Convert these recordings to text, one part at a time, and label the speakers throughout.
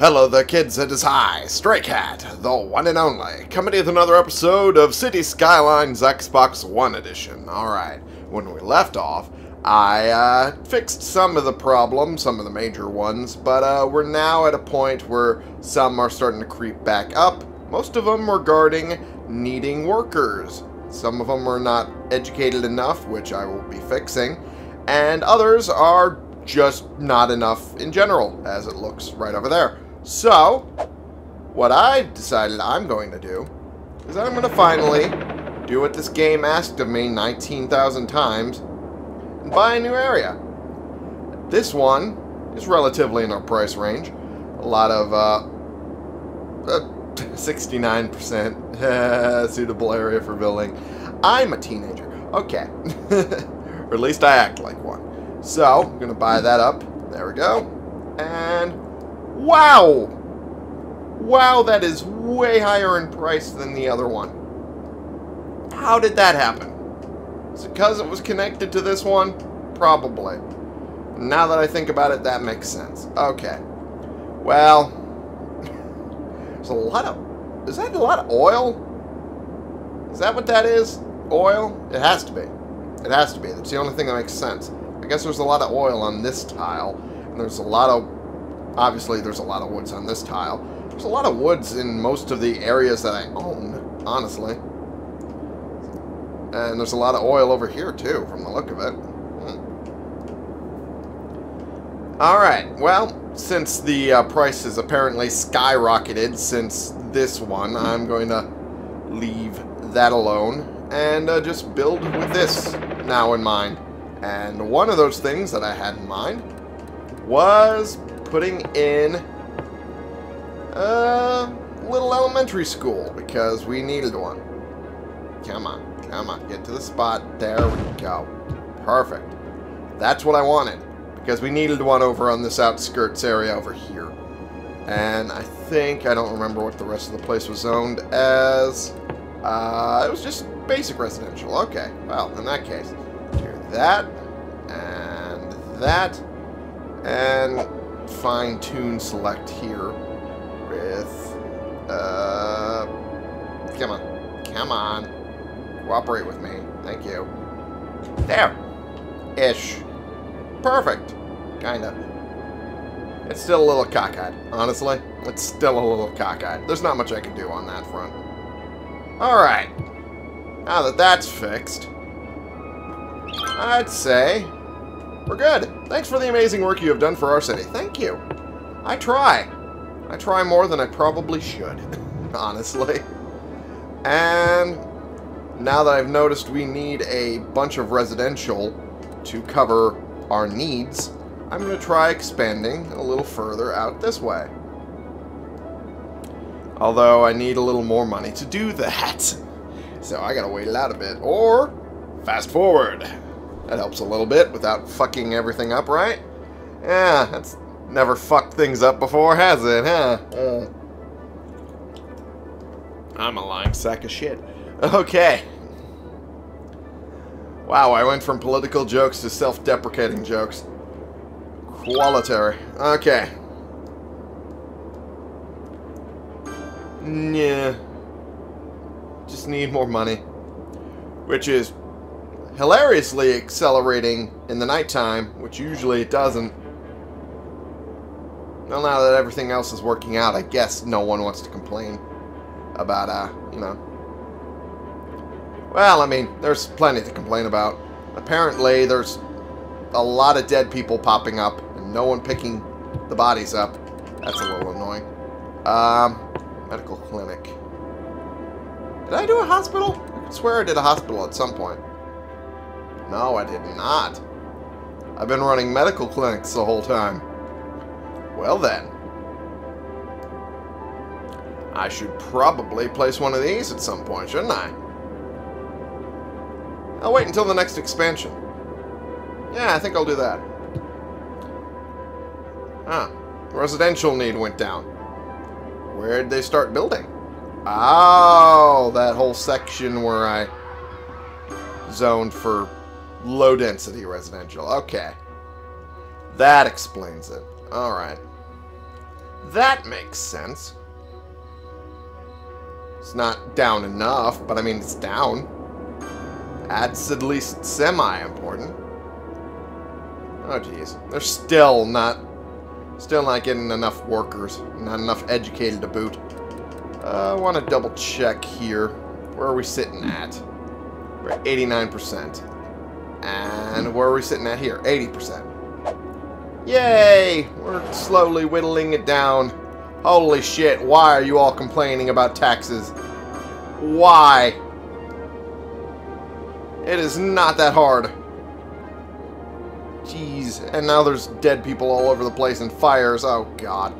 Speaker 1: Hello there kids, it is I, Stray Cat, the one and only, coming with another episode of City Skylines Xbox One Edition. Alright, when we left off, I uh, fixed some of the problems, some of the major ones, but uh, we're now at a point where some are starting to creep back up, most of them regarding needing workers. Some of them are not educated enough, which I will be fixing, and others are just not enough in general, as it looks right over there. So, what I decided I'm going to do is I'm going to finally do what this game asked of me 19,000 times and buy a new area. This one is relatively in our price range. A lot of, uh, uh 69% suitable area for building. I'm a teenager. Okay. or at least I act like one. So, I'm going to buy that up. There we go. And Wow! Wow, that is way higher in price than the other one. How did that happen? Is it because it was connected to this one? Probably. Now that I think about it, that makes sense. Okay. Well, there's a lot of... Is that a lot of oil? Is that what that is? Oil? It has to be. It has to be. That's the only thing that makes sense. I guess there's a lot of oil on this tile, and there's a lot of Obviously, there's a lot of woods on this tile. There's a lot of woods in most of the areas that I own, honestly. And there's a lot of oil over here, too, from the look of it. Hmm. Alright, well, since the uh, price has apparently skyrocketed since this one, I'm going to leave that alone and uh, just build with this now in mind. And one of those things that I had in mind was putting in a little elementary school because we needed one. Come on, come on, get to the spot. There we go. Perfect. That's what I wanted because we needed one over on this outskirts area over here. And I think, I don't remember what the rest of the place was zoned as. Uh, it was just basic residential. Okay, well, in that case, do that, and that, and fine-tune select here with, uh, come on, come on, cooperate with me, thank you. There, ish, perfect, kinda. It's still a little cockeyed, honestly. It's still a little cockeyed. There's not much I can do on that front. Alright. Now that that's fixed, I'd say we're good. Thanks for the amazing work you have done for our city. Thank you. I try. I try more than I probably should, honestly. And now that I've noticed we need a bunch of residential to cover our needs, I'm going to try expanding a little further out this way. Although I need a little more money to do that. So I gotta wait it out a bit. Or, fast forward. That helps a little bit without fucking everything up, right? Yeah, that's never fucked things up before, has it, huh? Uh. I'm a lying sack of shit. Okay. Wow, I went from political jokes to self-deprecating jokes. Qualitary. Okay. Yeah. Just need more money. Which is hilariously accelerating in the nighttime, which usually it doesn't. Well, now that everything else is working out, I guess no one wants to complain about, uh, you know. Well, I mean, there's plenty to complain about. Apparently, there's a lot of dead people popping up, and no one picking the bodies up. That's a little annoying. Um, medical clinic. Did I do a hospital? I swear I did a hospital at some point. No, I did not. I've been running medical clinics the whole time. Well then. I should probably place one of these at some point, shouldn't I? I'll wait until the next expansion. Yeah, I think I'll do that. Huh. Residential need went down. Where'd they start building? Oh, that whole section where I zoned for Low density residential. Okay. That explains it. Alright. That makes sense. It's not down enough, but I mean, it's down. That's at least semi-important. Oh, jeez. They're still not... Still not getting enough workers. Not enough educated to boot. Uh, I want to double check here. Where are we sitting at? We're at 89%. And where are we sitting at here? 80%. Yay! We're slowly whittling it down. Holy shit, why are you all complaining about taxes? Why? It is not that hard. Jeez. And now there's dead people all over the place and fires. Oh, God.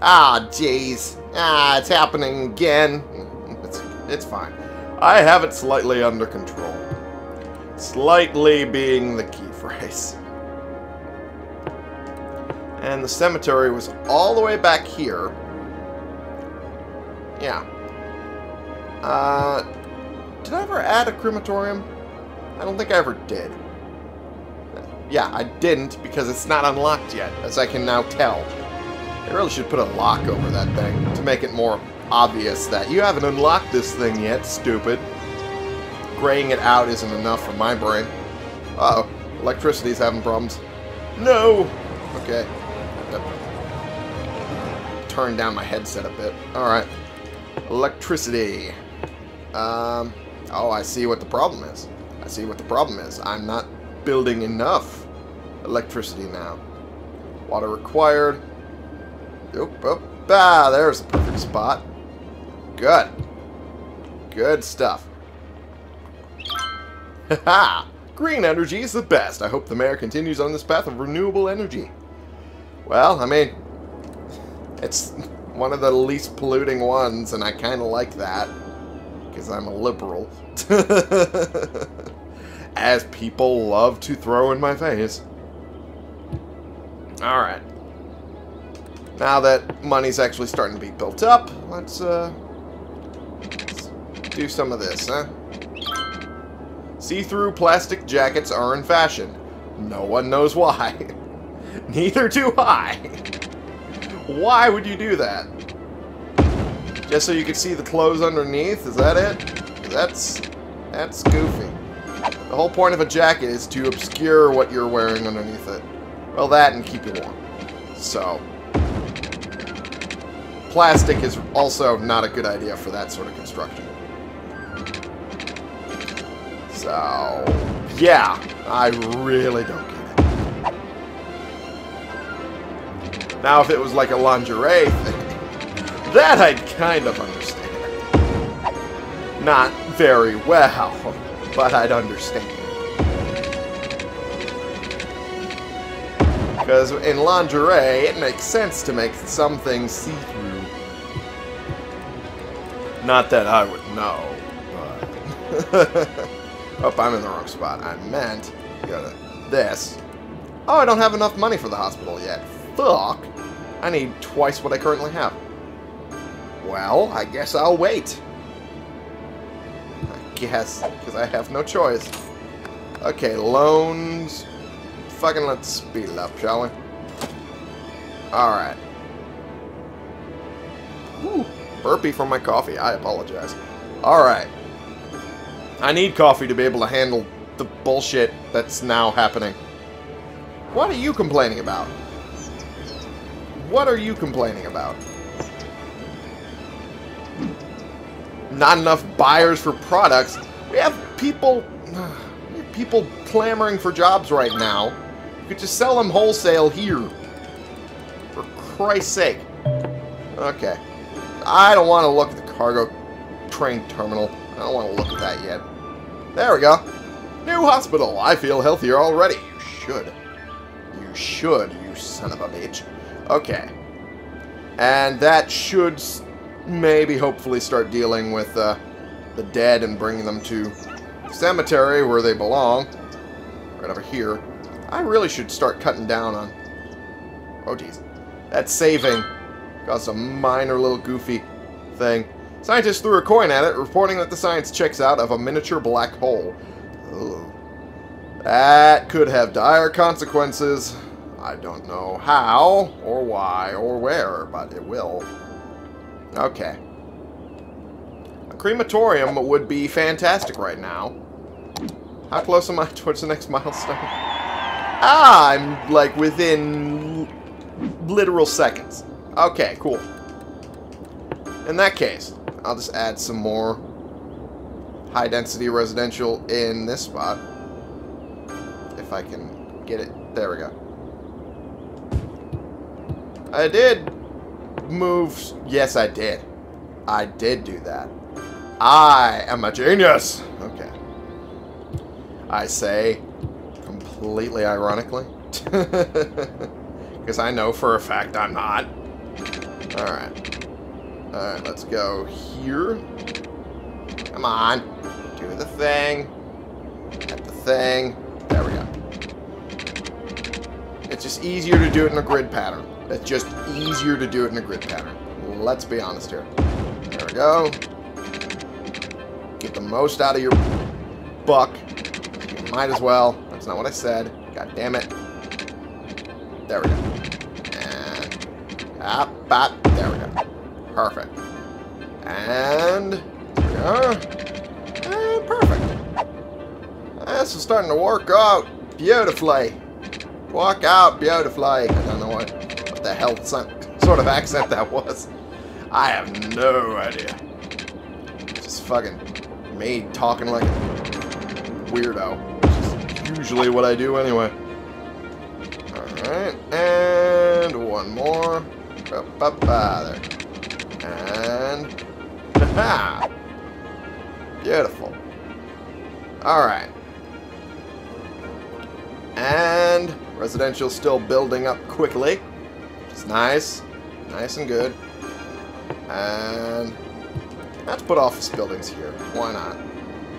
Speaker 1: Ah, jeez. Ah, it's happening again. It's, it's fine. I have it slightly under control. Slightly being the key phrase. And the cemetery was all the way back here. Yeah. Uh, did I ever add a crematorium? I don't think I ever did. Yeah, I didn't because it's not unlocked yet, as I can now tell. I really should put a lock over that thing to make it more obvious that you haven't unlocked this thing yet, stupid. Graying it out isn't enough for my brain. Uh oh electricity's having problems. No! Okay. Turn down my headset a bit. Alright. Electricity. Um, oh, I see what the problem is. I see what the problem is. I'm not building enough electricity now. Water required. Oop, oop. Ah, there's a perfect spot. Good. Good stuff. Haha! Green energy is the best. I hope the mayor continues on this path of renewable energy. Well, I mean, it's one of the least polluting ones, and I kind of like that. Because I'm a liberal. As people love to throw in my face. Alright. Now that money's actually starting to be built up, let's, uh, let's do some of this, huh? See-through plastic jackets are in fashion. No one knows why. Neither do I. Why would you do that? Just so you can see the clothes underneath? Is that it? That's... That's goofy. The whole point of a jacket is to obscure what you're wearing underneath it. Well, that and keep you warm. So... Plastic is also not a good idea for that sort of construction. So... Yeah, I really don't get it. Now, if it was like a lingerie thing, that I'd kind of understand. Not very well, but I'd understand. Because in lingerie, it makes sense to make some things see-through. Not that I would know, but... oh, I'm in the wrong spot. I meant go to this. Oh, I don't have enough money for the hospital yet. Fuck. I need twice what I currently have. Well, I guess I'll wait. I guess, because I have no choice. Okay, loans. Fucking let's speed it up, shall we? Alright. Ooh, Burpee from my coffee. I apologize. Alright. I need coffee to be able to handle the bullshit that's now happening. What are you complaining about? What are you complaining about? not enough buyers for products. We have people, we have people clamoring for jobs right now. You could just sell them wholesale here. For Christ's sake. Okay. I don't want to look at the cargo train terminal. I don't want to look at that yet. There we go. New hospital. I feel healthier already. You should. You should, you son of a bitch. Okay. And that should maybe hopefully start dealing with uh, the dead and bringing them to cemetery where they belong. Right over here. I really should start cutting down on... Oh, jeez. That saving caused a minor little goofy thing. Scientists threw a coin at it, reporting that the science checks out of a miniature black hole. Ugh. That could have dire consequences. I don't know how, or why, or where, but it will. Okay. A crematorium would be fantastic right now. How close am I towards the next milestone? Ah, I'm like within literal seconds. Okay, cool. In that case, I'll just add some more high density residential in this spot. If I can get it. There we go. I did move. Yes, I did. I did do that. I am a genius. Okay. I say completely ironically. Because I know for a fact I'm not. Alright. Alright, let's go here. Come on. Do the thing. Get the thing. There we go. It's just easier to do it in a grid pattern. It's just easier to do it in a grid pattern. Let's be honest here. There we go. Get the most out of your buck. You might as well. That's not what I said. God damn it. There we go. And... Ah, bop. Perfect. And... Are. And perfect. This is starting to work out beautifully. Walk out beautifully. I don't know what, what the hell sort of accent that was. I have no idea. Just fucking me talking like weirdo. Which is usually what I do anyway. Alright, and one more. Up, up, there. Ha! Beautiful. Alright. And residential still building up quickly. Which is nice. Nice and good. And let's put office buildings here. Why not?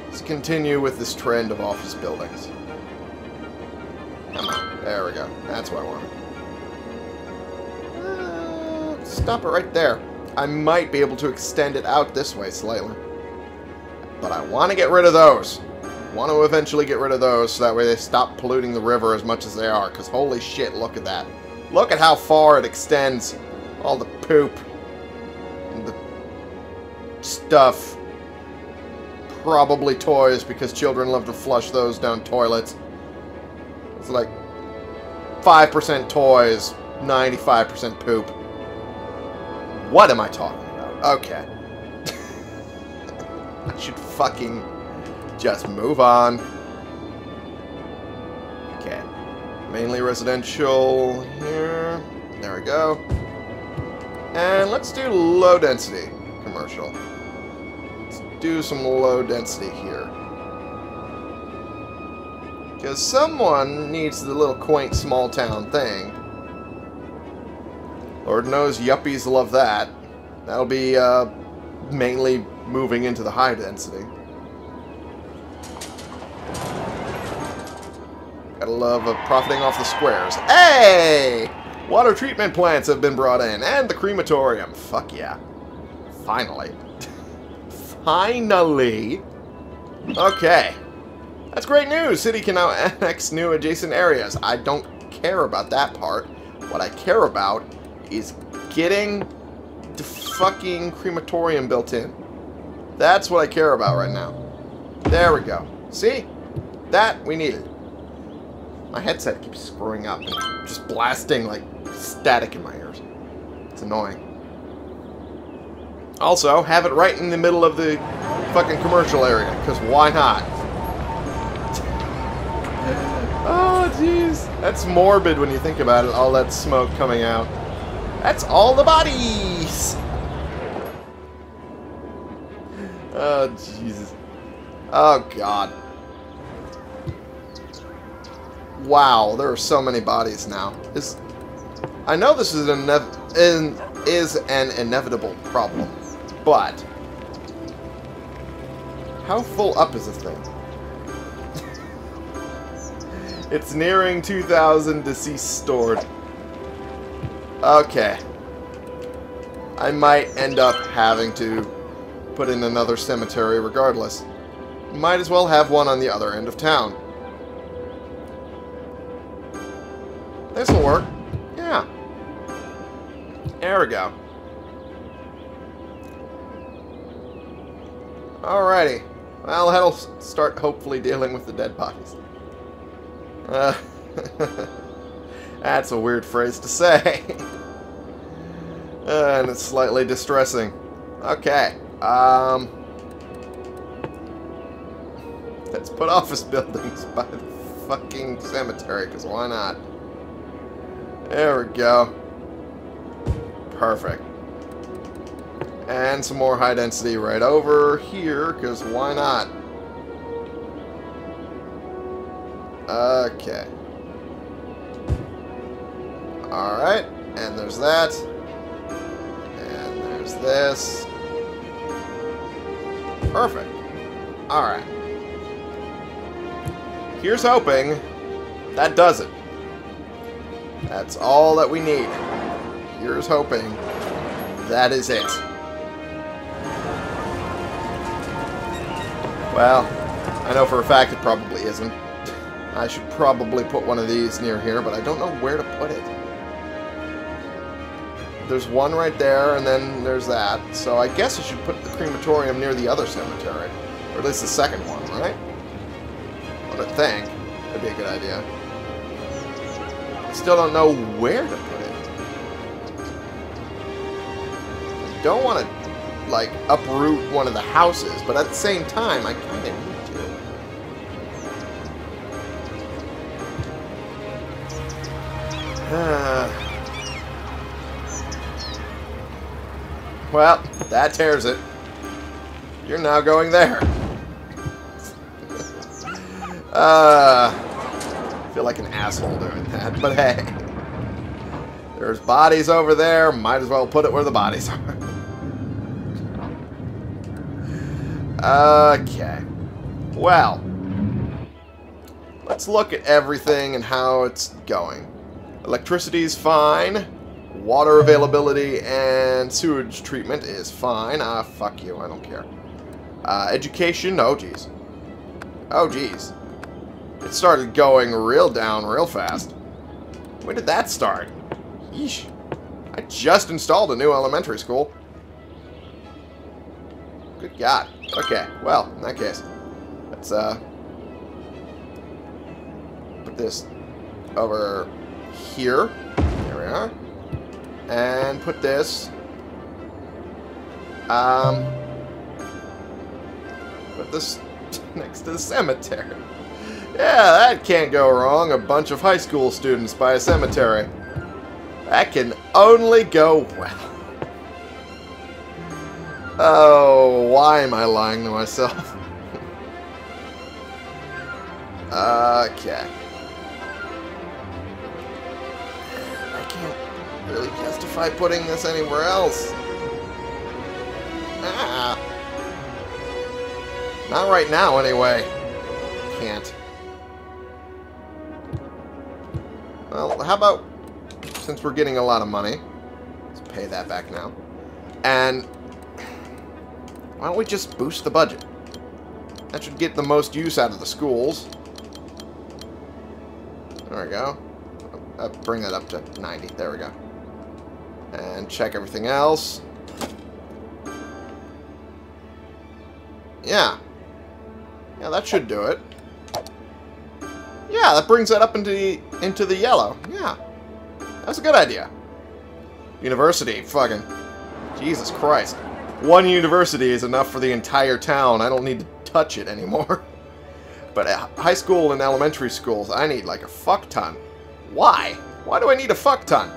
Speaker 1: Let's continue with this trend of office buildings. Come on. There we go. That's what I want. Uh, stop it right there. I might be able to extend it out this way slightly. But I want to get rid of those. Want to eventually get rid of those so that way they stop polluting the river as much as they are. Because holy shit, look at that. Look at how far it extends. All the poop. And the stuff. Probably toys because children love to flush those down toilets. It's like 5% toys, 95% poop. What am I talking about? Okay. I should fucking just move on. Okay. Mainly residential here. There we go. And let's do low density commercial. Let's do some low density here. Because someone needs the little quaint small town thing. Lord knows yuppies love that. That'll be uh, mainly moving into the high density. Gotta love uh, profiting off the squares. Hey! Water treatment plants have been brought in, and the crematorium. Fuck yeah. Finally. Finally! Okay. That's great news! City can now annex new adjacent areas. I don't care about that part. What I care about is getting the fucking crematorium built in. That's what I care about right now. There we go. See? That we needed. My headset keeps screwing up and just blasting like static in my ears. It's annoying. Also, have it right in the middle of the fucking commercial area, because why not? oh, jeez. That's morbid when you think about it, all that smoke coming out. That's all the bodies! Oh, Jesus. Oh, God. Wow, there are so many bodies now. This, I know this is an, in, is an inevitable problem, but how full up is this thing? it's nearing 2,000 deceased stored. Okay. I might end up having to put in another cemetery regardless. Might as well have one on the other end of town. This'll work. Yeah. There we go. Alrighty. Well, that'll start hopefully dealing with the dead bodies. Uh, that's a weird phrase to say. uh, and it's slightly distressing. Okay. Um, let's put office buildings by the fucking cemetery, because why not? There we go. Perfect. And some more high density right over here, because why not? Okay. Alright, and there's that. And there's this. Perfect. Alright. Here's hoping that does it. That's all that we need. Here's hoping that is it. Well, I know for a fact it probably isn't. I should probably put one of these near here, but I don't know where to put it. There's one right there, and then there's that. So I guess I should put the crematorium near the other cemetery. Or at least the second one, right? I would think. That'd be a good idea. I still don't know where to put it. I don't want to like uproot one of the houses, but at the same time, I kind of need to. Uh, well, that tears it. You're now going there. uh, I feel like an asshole doing that, but hey. There's bodies over there. Might as well put it where the bodies are. Okay. Well. Let's look at everything and how it's going. Electricity's fine. Water availability and sewage treatment is fine. Ah, fuck you. I don't care. Uh, education? Oh, jeez. Oh, jeez. It started going real down real fast. When did that start? Yeesh. I just installed a new elementary school. Good God. Okay, well, in that case, let's uh, put this over here. There we are. And put this, um, put this next to the cemetery. Yeah, that can't go wrong. A bunch of high school students by a cemetery. That can only go well. Oh, why am I lying to myself? okay. Really justify putting this anywhere else. Ah. Not right now, anyway. Can't. Well, how about, since we're getting a lot of money, let's pay that back now. And why don't we just boost the budget? That should get the most use out of the schools. There we go. Uh, bring that up to 90. There we go. And check everything else. Yeah. Yeah, that should do it. Yeah, that brings that up into the, into the yellow. Yeah. That's a good idea. University, fucking. Jesus Christ. One university is enough for the entire town. I don't need to touch it anymore. But uh, high school and elementary schools, I need like a fuck ton. Why? Why do I need a fuck ton?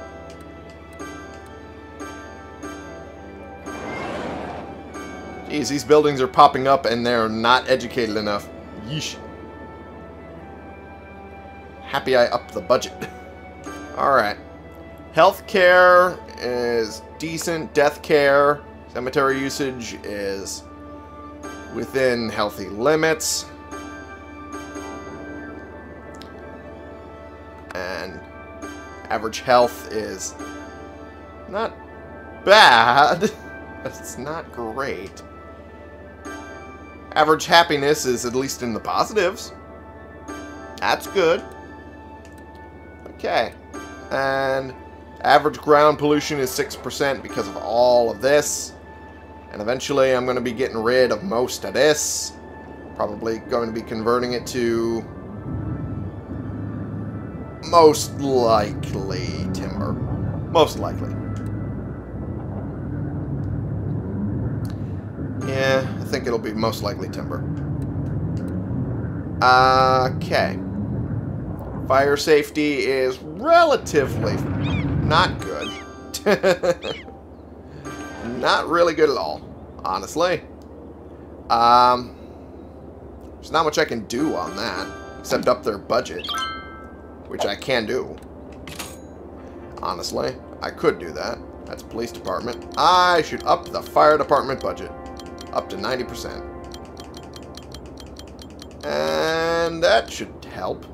Speaker 1: Jeez, these buildings are popping up and they're not educated enough. Yeesh. Happy I upped the budget. Alright. Healthcare is decent. Death care Cemetery usage is within healthy limits. And average health is not bad, but it's not great. Average happiness is at least in the positives. That's good. Okay. And average ground pollution is 6% because of all of this. And eventually I'm going to be getting rid of most of this. Probably going to be converting it to most likely timber. Most likely. Yeah, I think it'll be most likely timber. Okay. Fire safety is relatively not good. not really good at all, honestly. Um, there's not much I can do on that, except up their budget, which I can do. Honestly, I could do that. That's police department. I should up the fire department budget up to 90%. And that should help.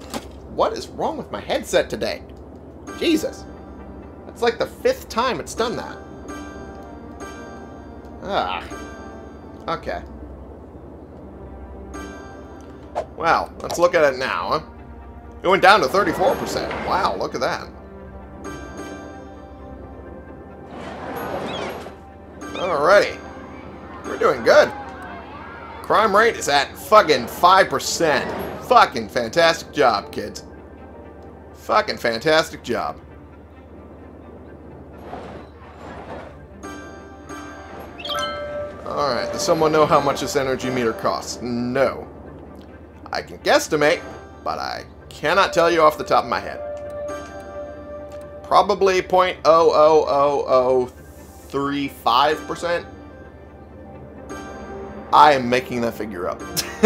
Speaker 1: What is wrong with my headset today? Jesus. That's like the fifth time it's done that. Ah. Okay. Well, let's look at it now? It went down to 34%. Wow, look at that. Alrighty. We're doing good. Crime rate is at fucking 5%. Fucking fantastic job, kids. Fucking fantastic job. Alright, does someone know how much this energy meter costs? No. I can guesstimate, but I cannot tell you off the top of my head. Probably 0.00035%. I am making that figure up.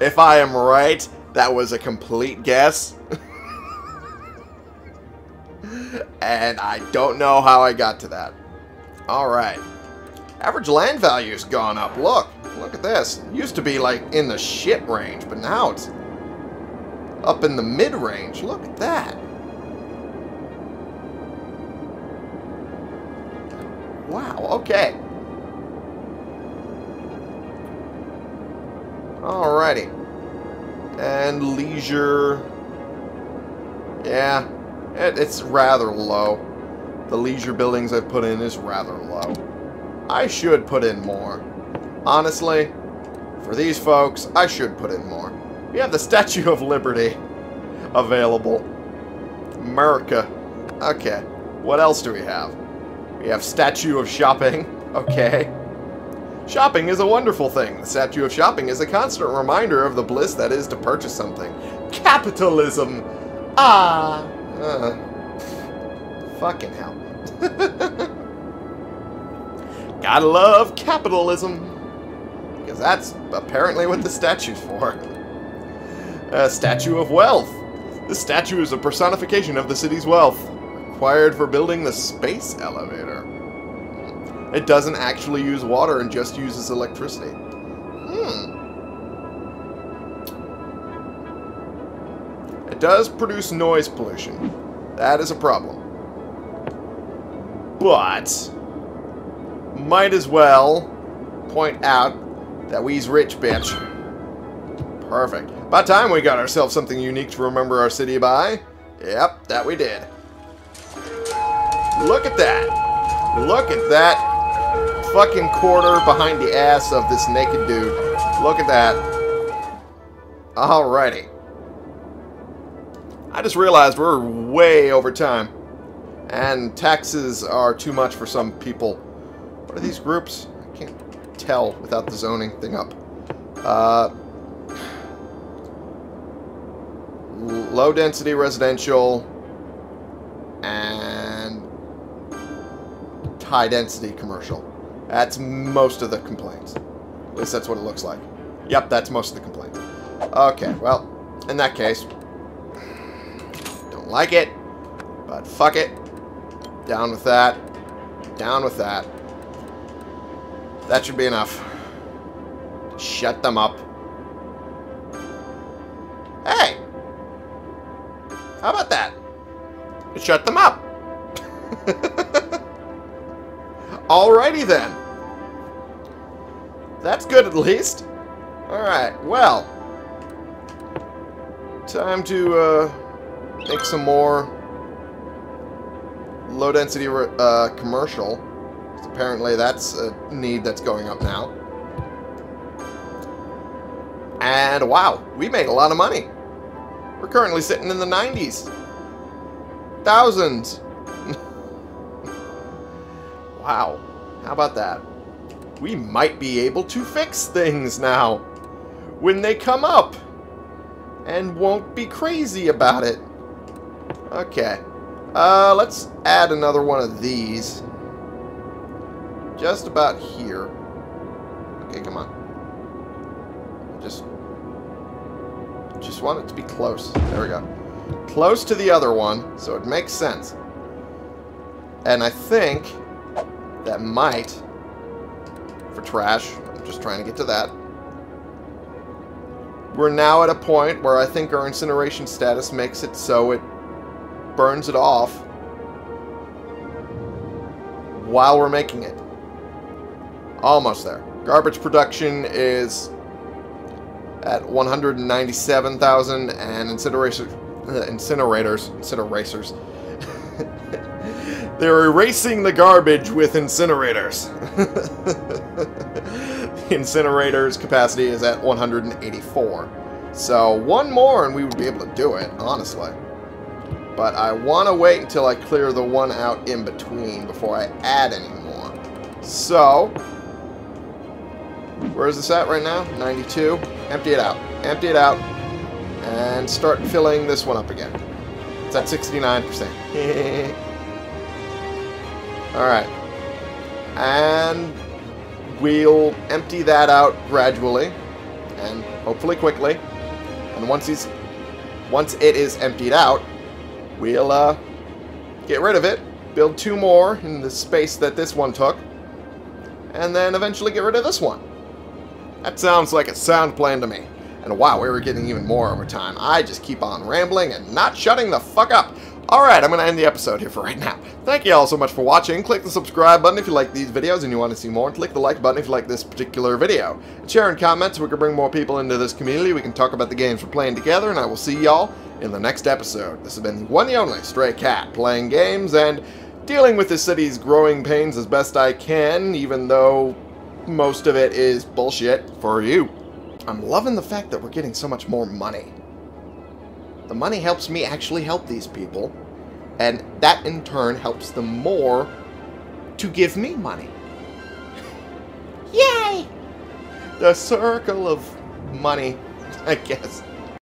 Speaker 1: if I am right, that was a complete guess. and I don't know how I got to that. Alright. Average land value's gone up. Look. Look at this. It used to be like in the shit range, but now it's up in the mid range. Look at that. Wow, okay. Leisure. Yeah, it, it's rather low. The leisure buildings I've put in is rather low. I should put in more. Honestly, for these folks, I should put in more. We have the Statue of Liberty available. America. Okay. What else do we have? We have Statue of Shopping. Okay. Shopping is a wonderful thing. The statue of shopping is a constant reminder of the bliss that is to purchase something. Capitalism! Ah! Uh, fucking hell. Gotta love capitalism. Because that's apparently what the statue's for. A statue of wealth. The statue is a personification of the city's wealth, required for building the space elevator. It doesn't actually use water and just uses electricity. Hmm. Does produce noise pollution. That is a problem. But, might as well point out that we's rich, bitch. Perfect. About time we got ourselves something unique to remember our city by. Yep, that we did. Look at that. Look at that fucking quarter behind the ass of this naked dude. Look at that. Alrighty. I just realized we're way over time. And taxes are too much for some people. What are these groups? I can't tell without the zoning thing up. Uh, low density residential and high density commercial. That's most of the complaints. At least that's what it looks like. Yep, that's most of the complaints. Okay, well, in that case, like it, but fuck it. Down with that. Down with that. That should be enough. Shut them up. Hey! How about that? Shut them up. Alrighty then. That's good at least. Alright, well. Time to uh, make some more low-density uh, commercial. Apparently that's a need that's going up now. And wow, we made a lot of money. We're currently sitting in the 90s. Thousands. wow. How about that? We might be able to fix things now. When they come up. And won't be crazy about it. Okay. Uh, let's add another one of these. Just about here. Okay, come on. Just... Just want it to be close. There we go. Close to the other one, so it makes sense. And I think that might, for trash, I'm just trying to get to that, we're now at a point where I think our incineration status makes it so it burns it off while we're making it. Almost there. Garbage production is at 197,000 and uh, incinerators, incinerators. They're erasing the garbage with incinerators. the incinerator's capacity is at 184. So one more and we would be able to do it, honestly. But I want to wait until I clear the one out in between before I add any more. So, where is this at right now? 92. Empty it out. Empty it out. And start filling this one up again. It's at 69%. Alright. And we'll empty that out gradually. And hopefully quickly. And once he's once it is emptied out, we'll uh, get rid of it, build two more in the space that this one took, and then eventually get rid of this one. That sounds like a sound plan to me. And wow, we were getting even more over time. I just keep on rambling and not shutting the fuck up. Alright, I'm going to end the episode here for right now. Thank you all so much for watching. Click the subscribe button if you like these videos and you want to see more. And click the like button if you like this particular video. And share and comment so we can bring more people into this community. We can talk about the games we're playing together. And I will see y'all in the next episode. This has been the one and only Stray Cat, playing games and dealing with the city's growing pains as best I can, even though most of it is bullshit for you. I'm loving the fact that we're getting so much more money. The money helps me actually help these people, and that in turn helps them more to give me money. Yay! The circle of money, I guess.